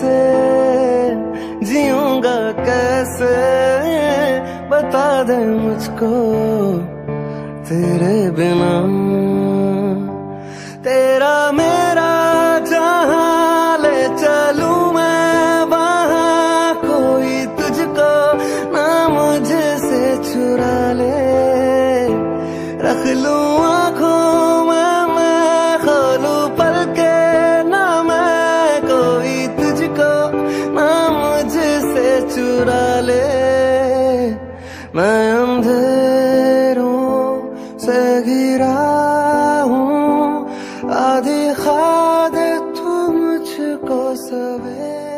से जीऊँगा कैसे? बता दे मुझको तेरे बिना। तेरा मेरा जहाँ ले चलूँ मैं, वहाँ कोई तुझको ना मुझे से चुरा ले। रख लूँ आँखों चुरा ले मैं अंधेरों से गिरा हूँ। आधी खाद तुम मुझको सवे